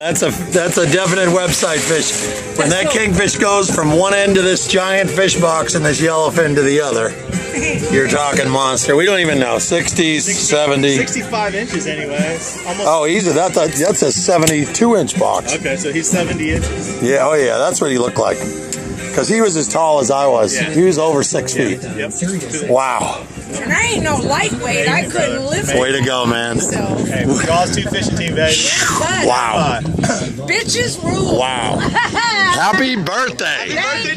That's a that's a definite website fish. When that kingfish goes from one end of this giant fish box and this yellowfin to the other, you're talking monster. We don't even know 60s, 70. 65 inches anyway. Almost. Oh, easy. That's a that's a 72 inch box. Okay, so he's 70 inches. Yeah. Oh yeah. That's what he looked like. Because he was as tall as I was. Yeah. He was over six feet. Yep. Wow. And I ain't no lightweight. I couldn't lift Way to go, man. So, Hey, Jawstoo fishing team, baby. but Wow. Bye. bitches rule. Wow. Happy birthday. Thank you.